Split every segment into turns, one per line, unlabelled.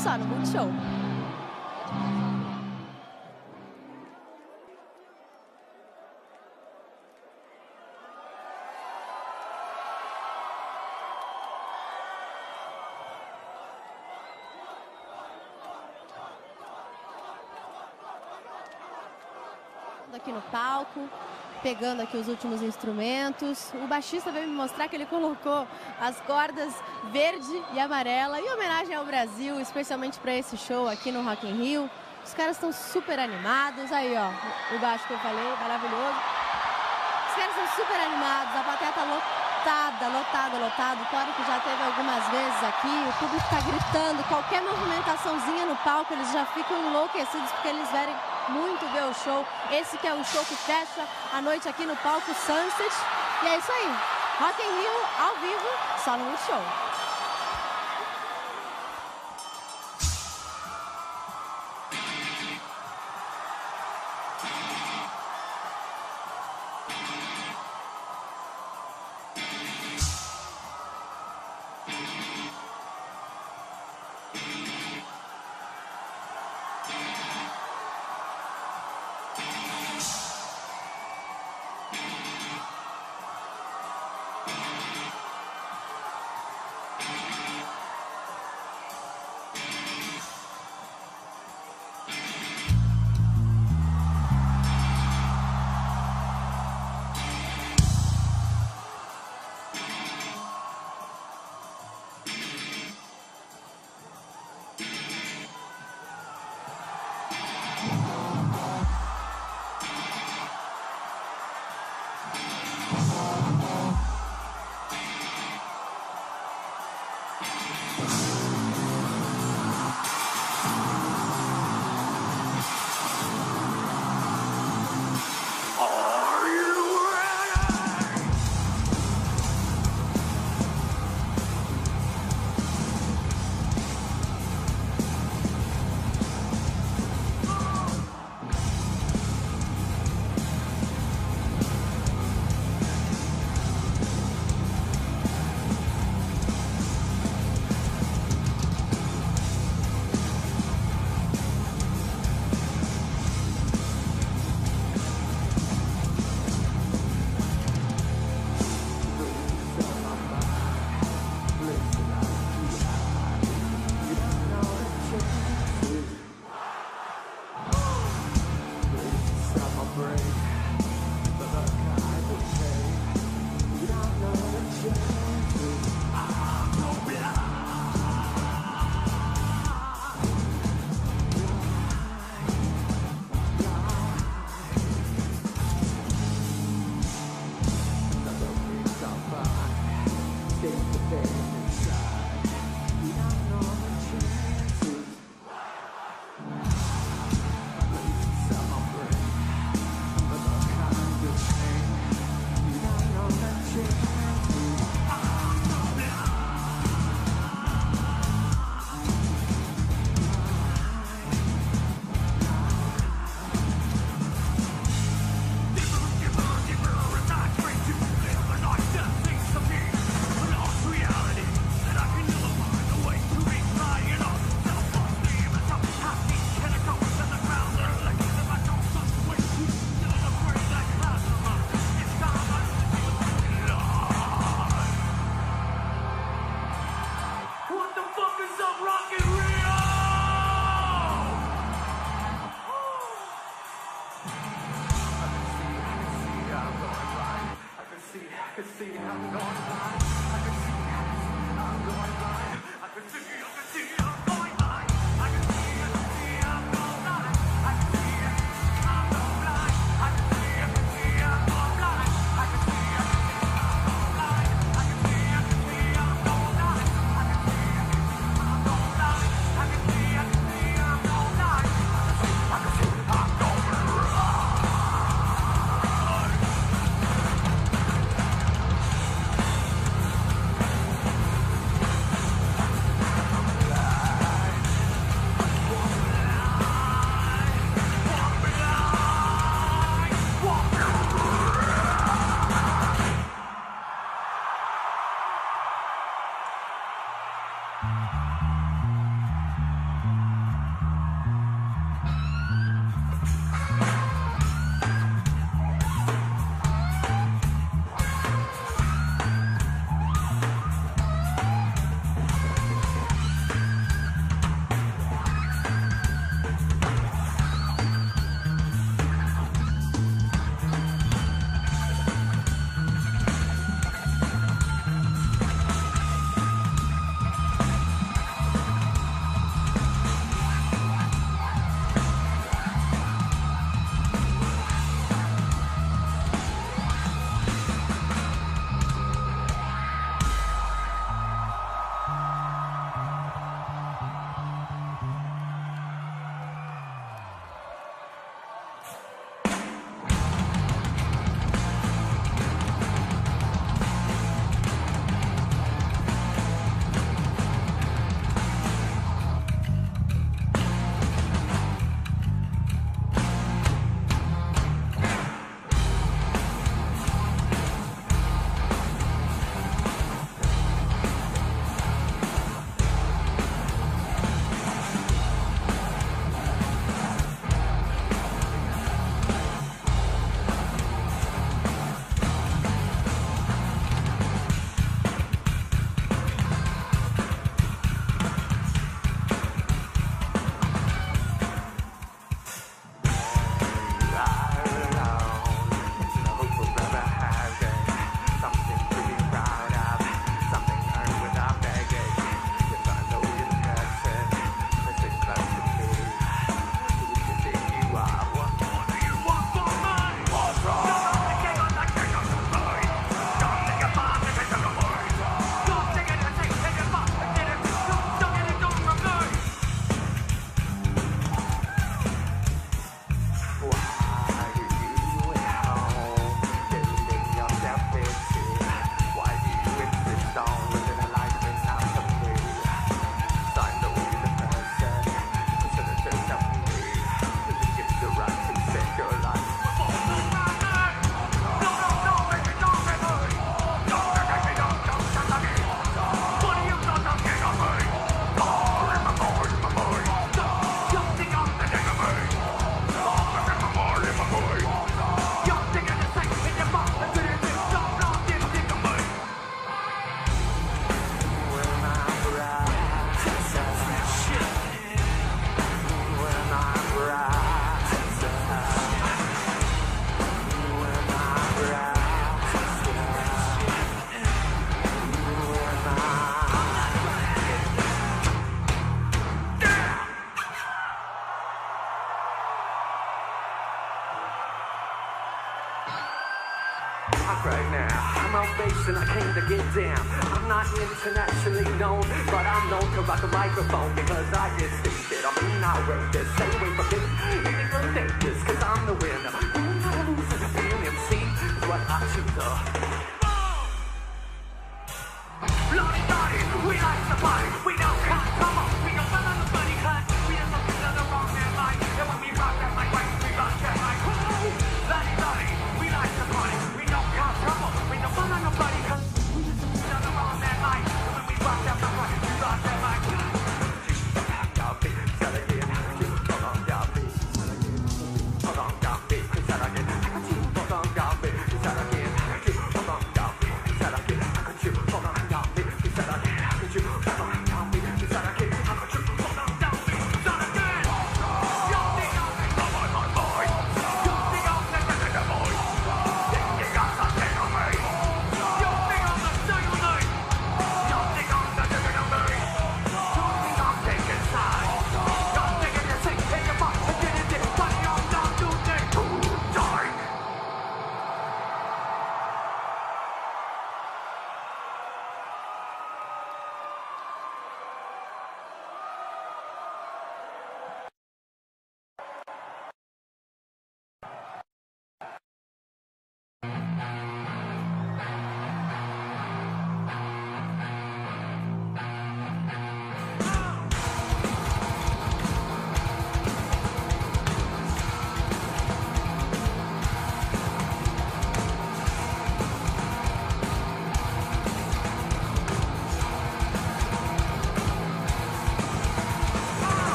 só no Multishow. aqui no palco, pegando aqui os últimos instrumentos. O baixista veio me mostrar que ele colocou as cordas verde e amarela em homenagem ao Brasil, especialmente para esse show aqui no Rock in Rio. Os caras estão super animados. Aí, ó, o baixo que eu falei, maravilhoso. Os caras estão super animados, a plateia tá lotada, lotada, lotada. Claro que já teve algumas vezes aqui, o público está gritando, qualquer movimentaçãozinha no palco, eles já ficam enlouquecidos porque eles verem muito ver o show. Esse que é o show que fecha a noite aqui no palco Sunset. E é isso aí. Rock in Rio ao vivo, só no show.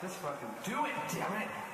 Just
fucking do it, damn it.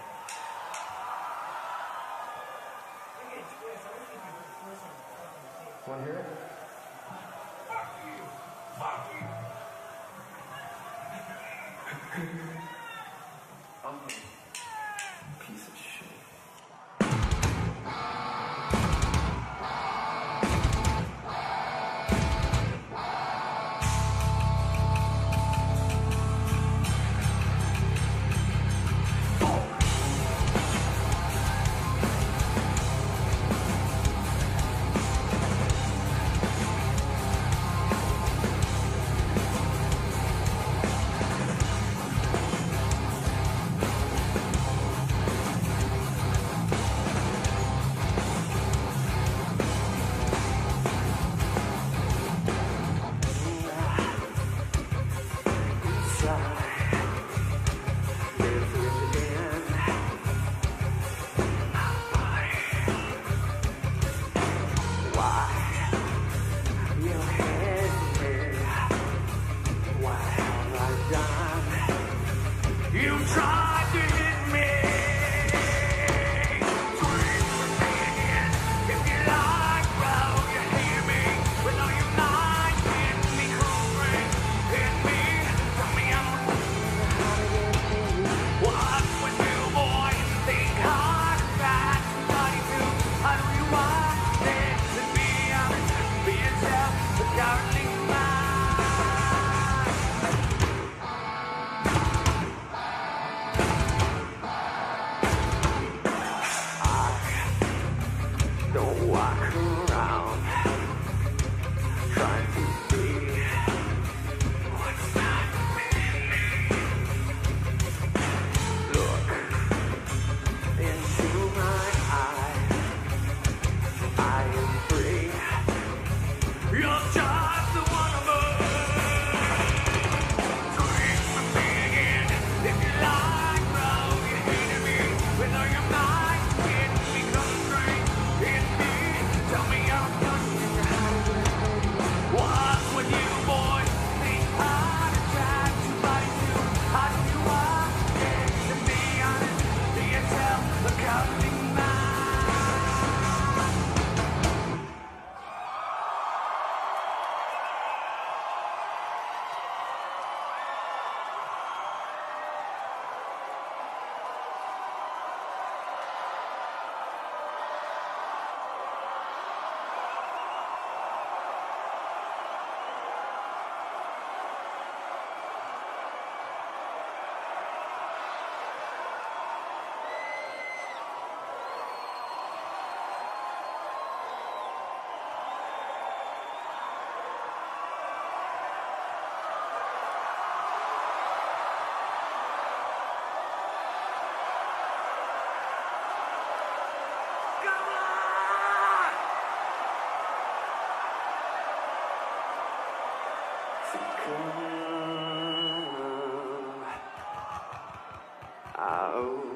Out.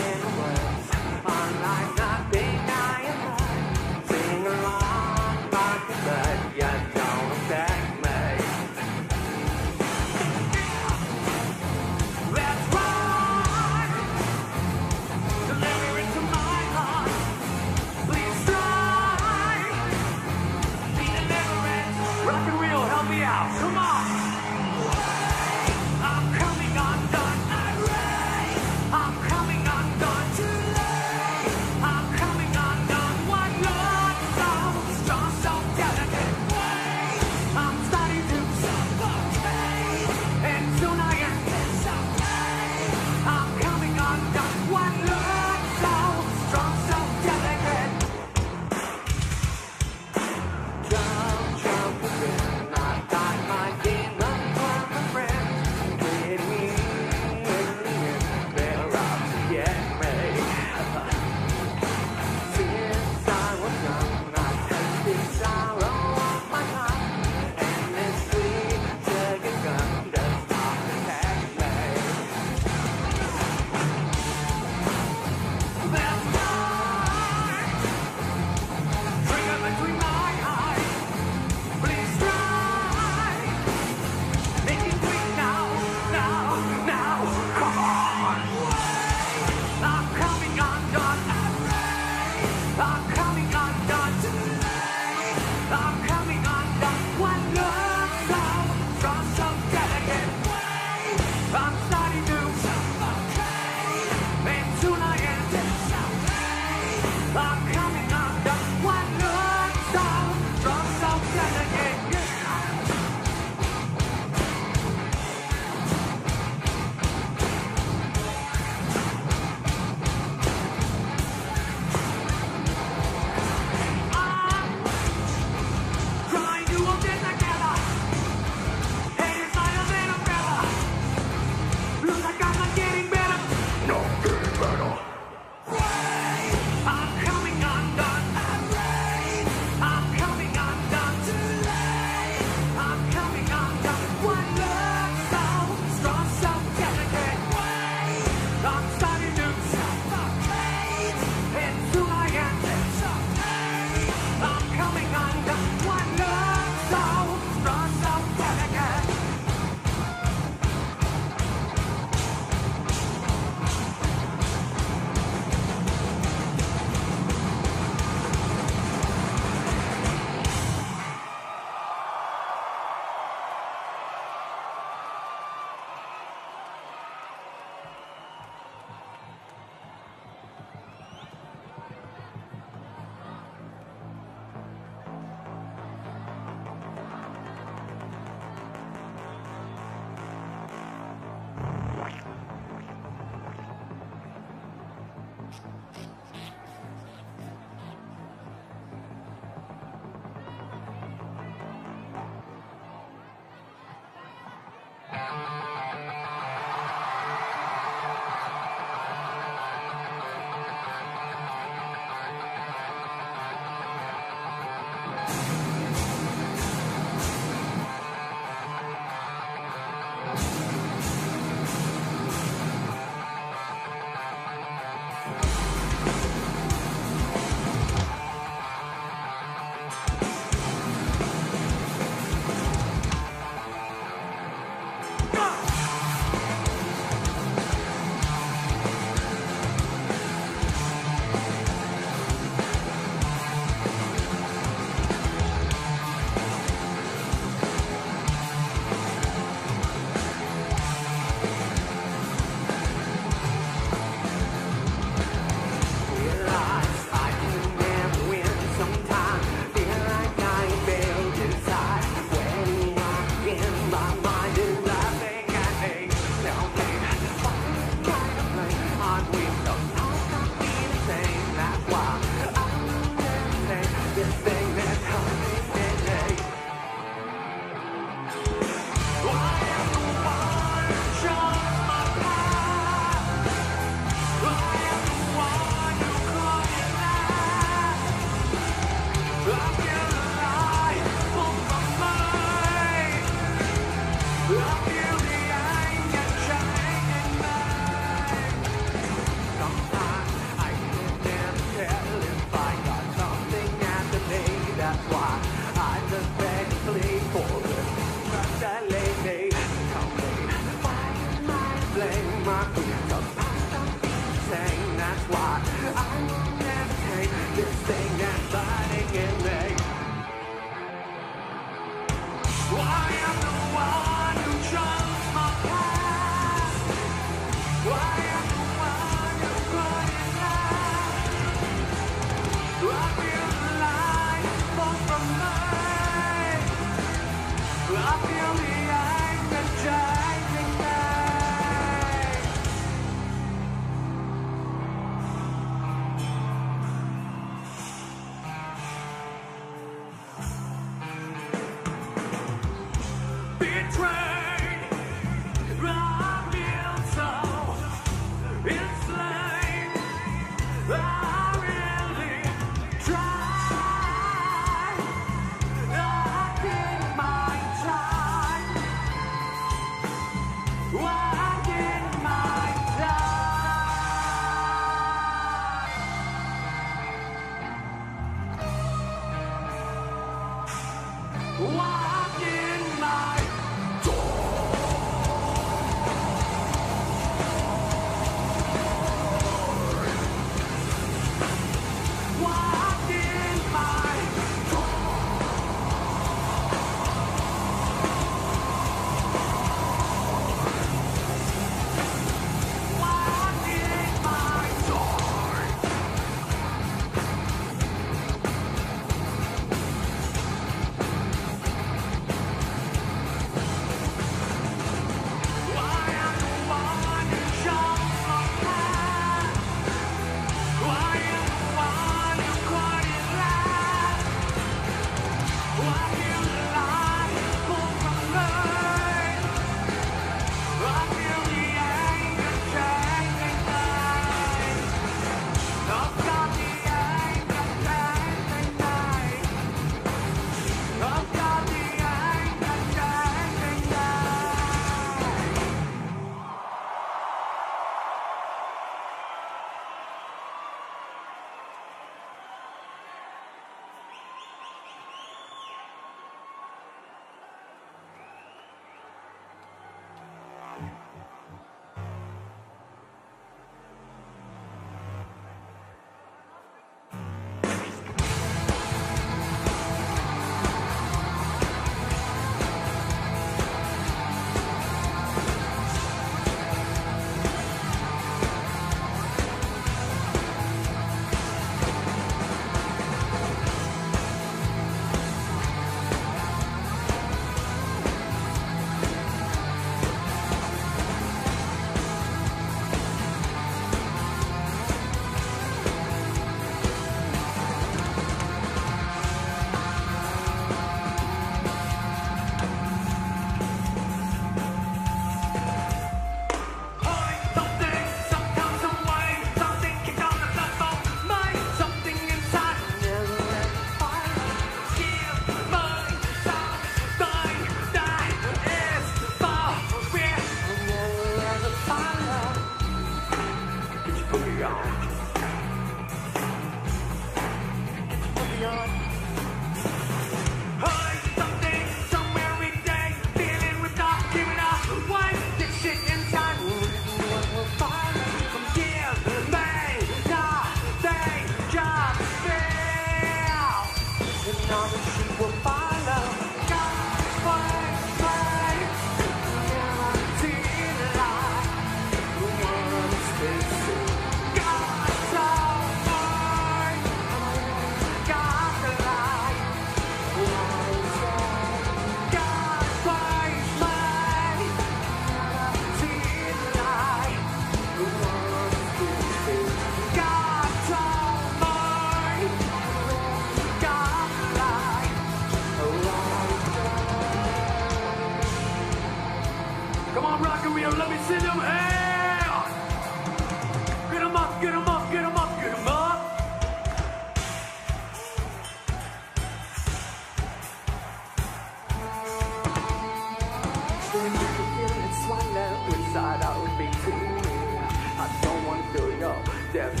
steps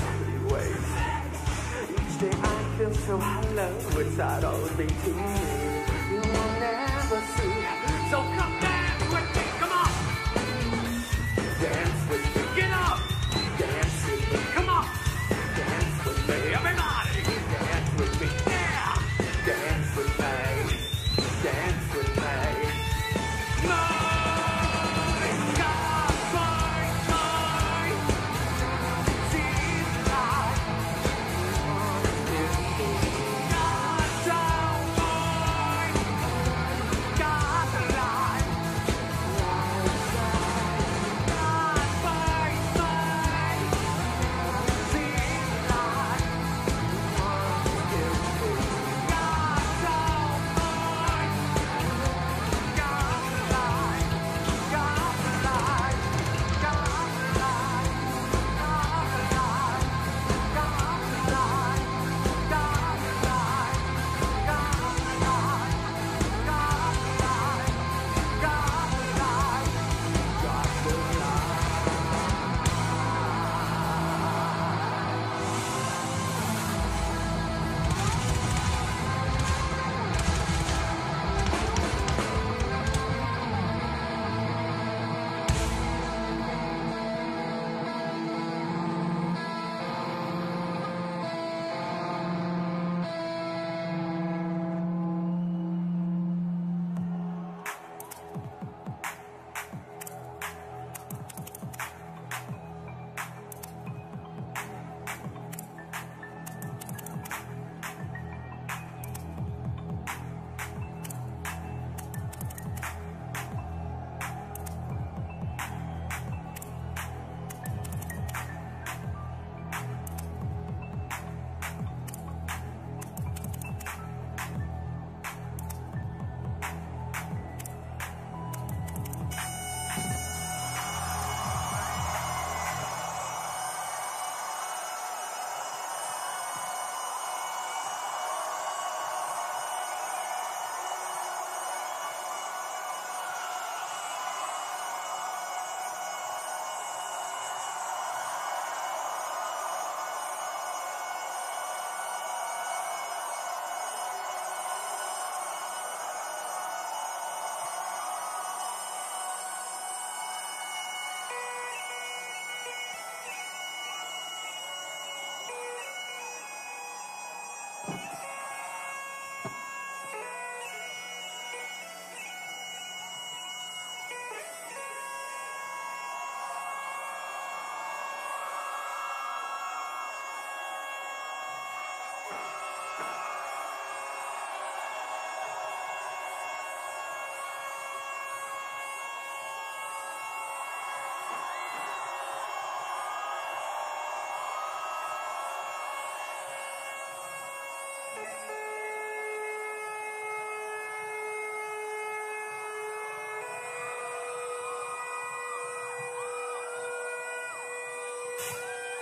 ways. Each day I feel so hollow inside all of me too. You will never see. So come back.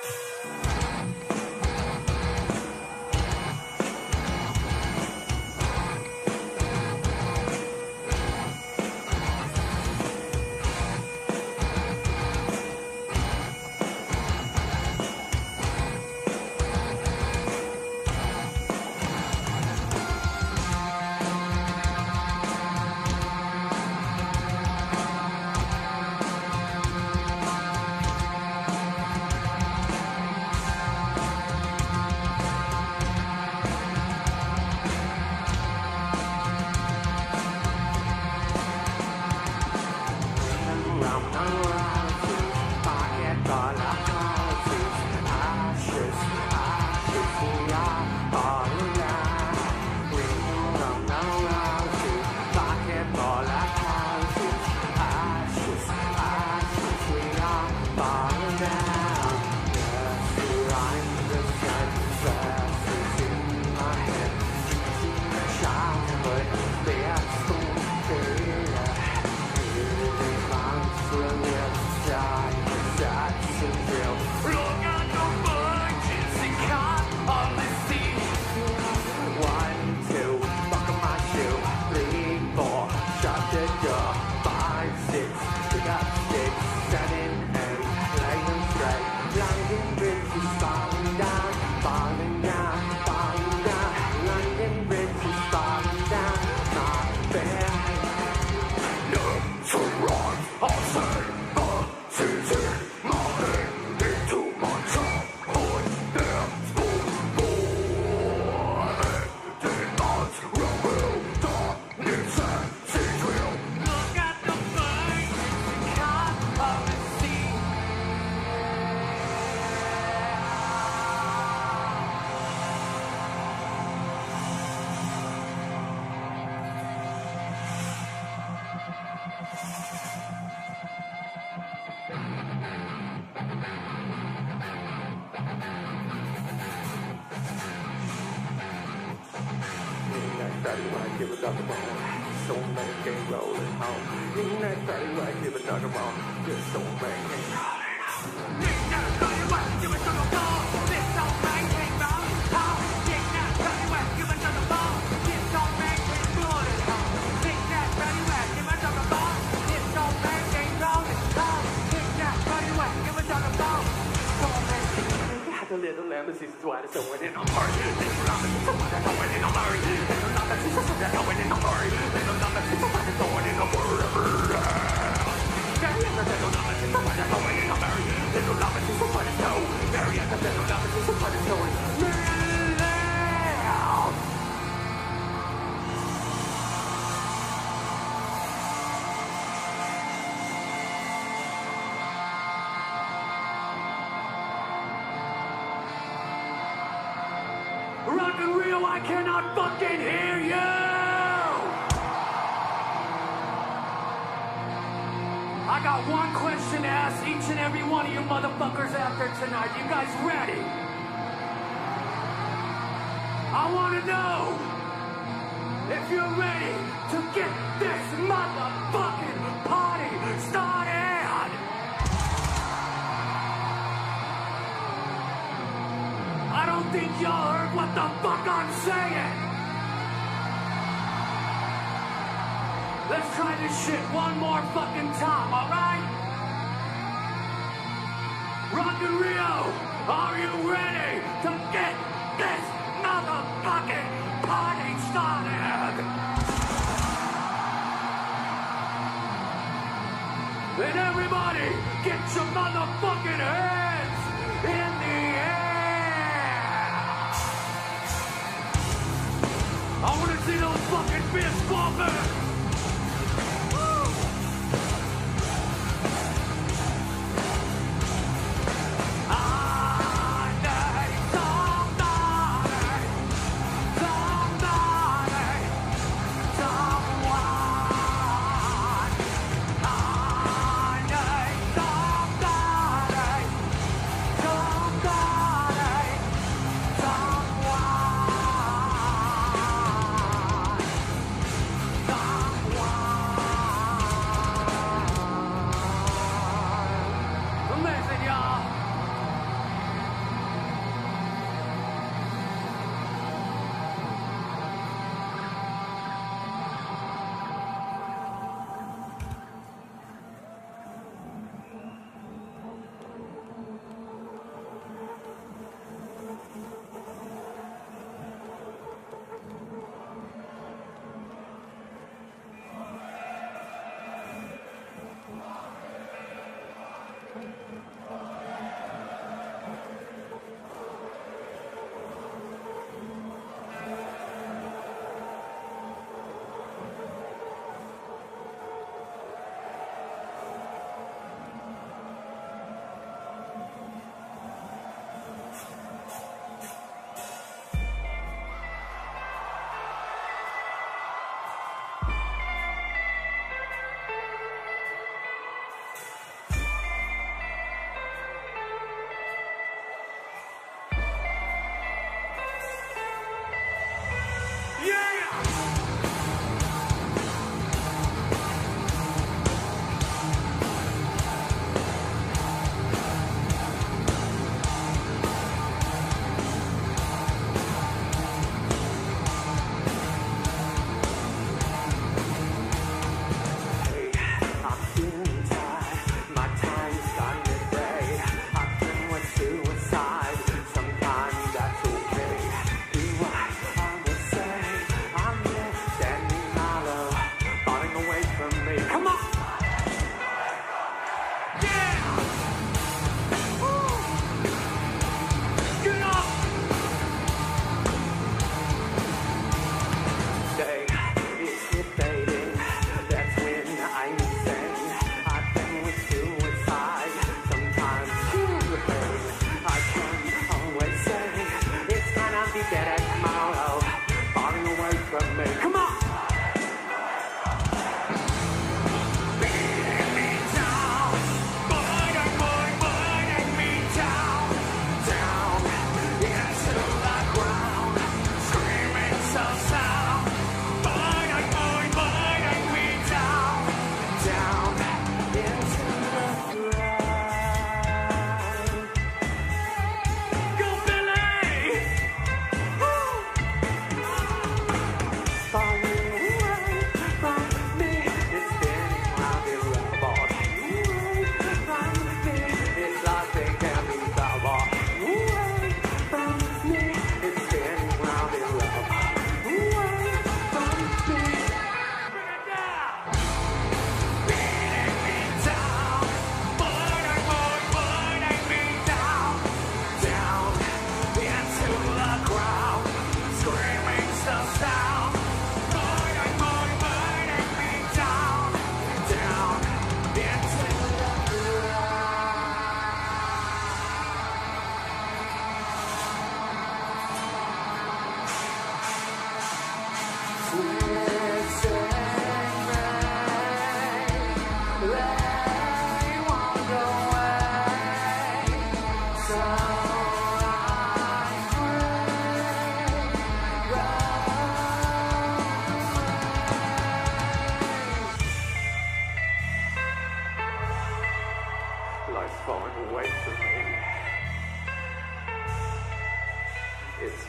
Música muere one of you motherfuckers there tonight. You guys ready? I want to know if you're ready to get this motherfucking party started! I don't think y'all heard what the fuck I'm saying. Let's try this shit one more fucking time, alright? Rock in Rio, are you ready to get this motherfucking party started? Then everybody, get your motherfucking hands in the air! I wanna see those fucking fists bumping!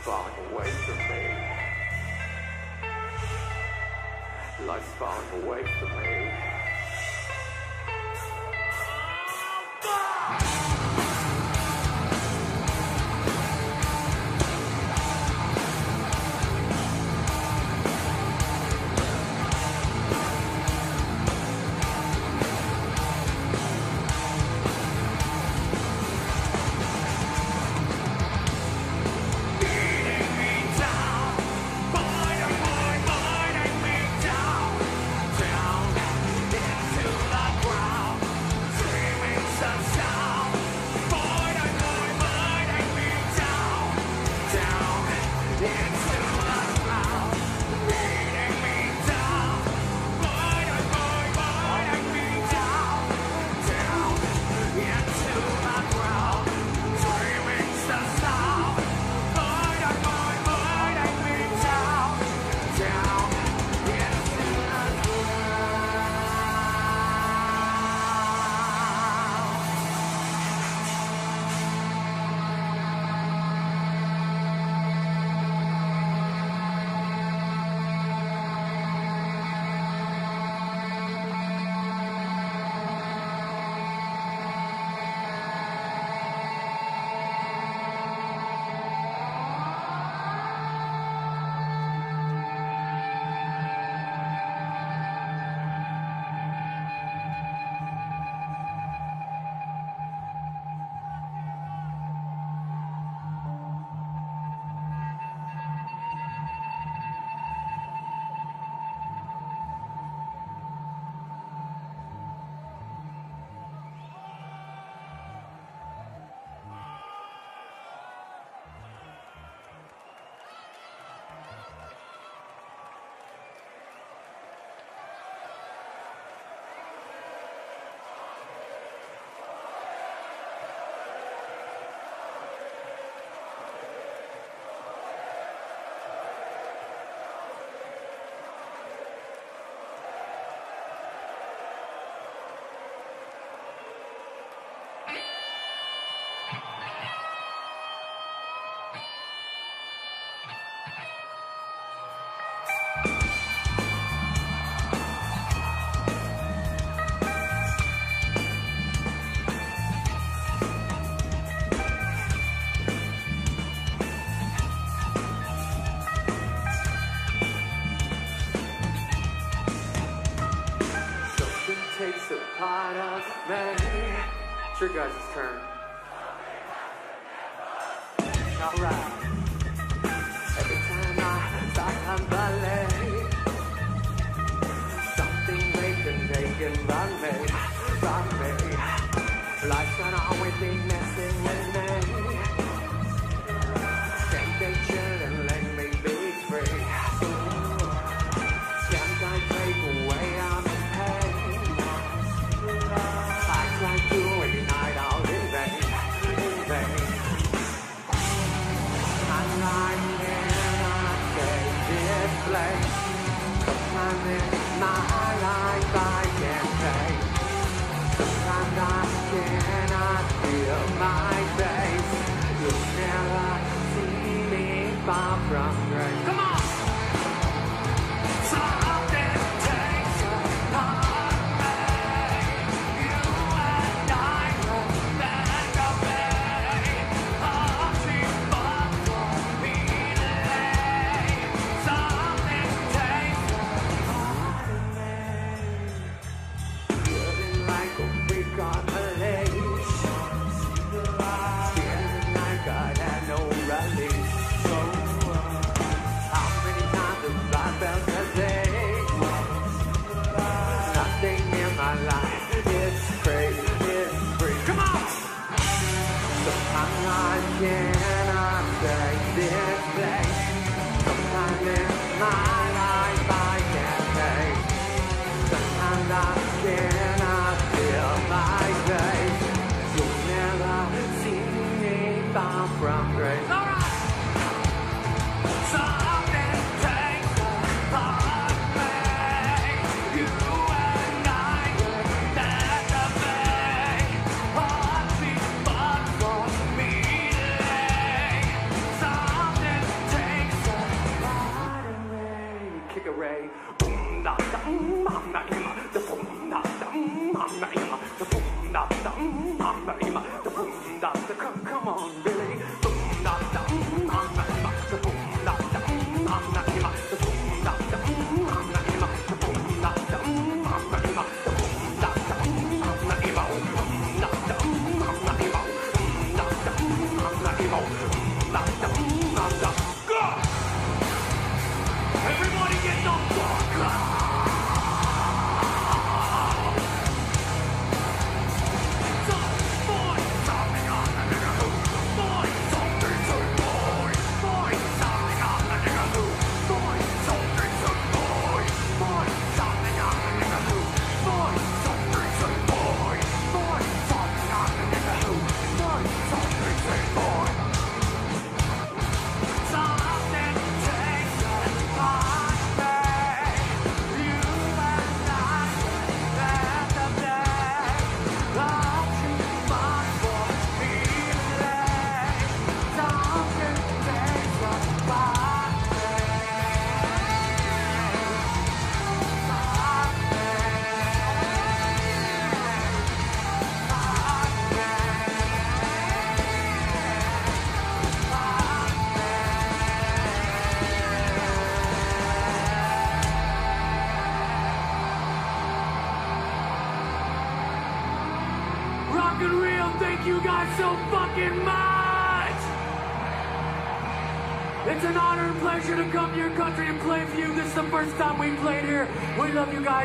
falling away from me. Life's falling away from me.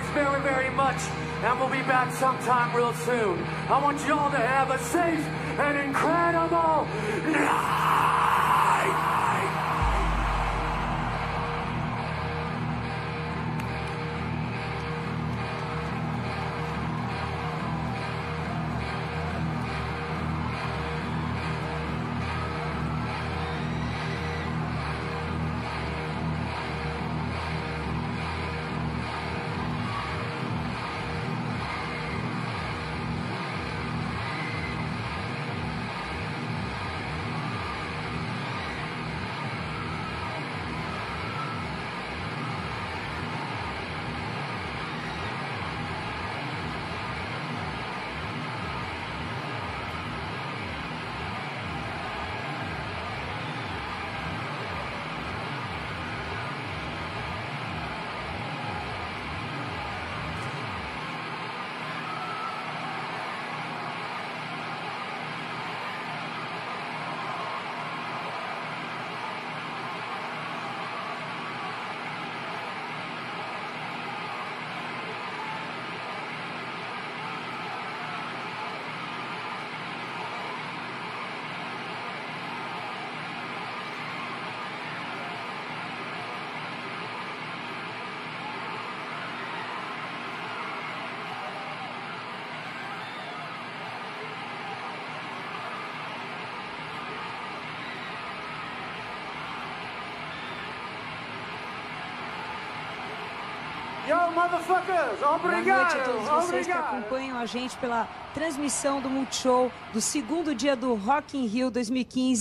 guys very, very much, and we'll be back sometime real soon. I want you all to have a safe
Obrigado,
Boa noite a todos vocês
obrigado.
que acompanham a gente pela transmissão do Multishow do segundo dia do Rock in Rio 2015.